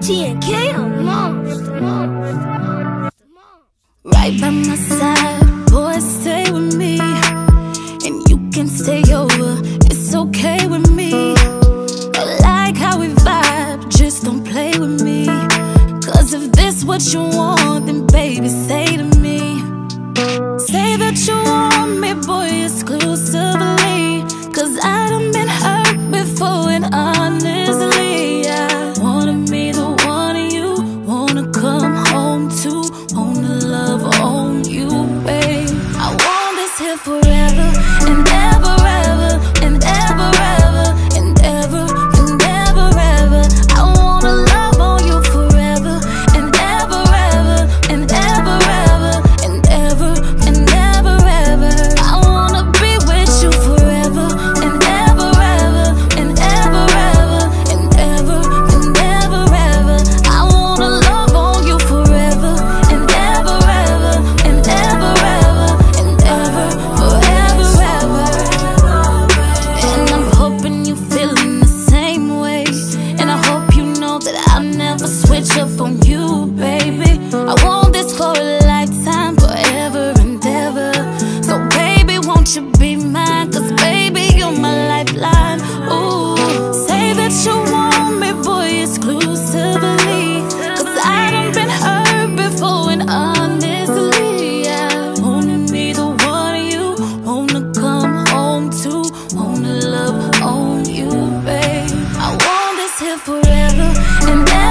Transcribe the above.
TNK, a monster, monster, Right by my side, boy, stay with me, and you can stay over. and then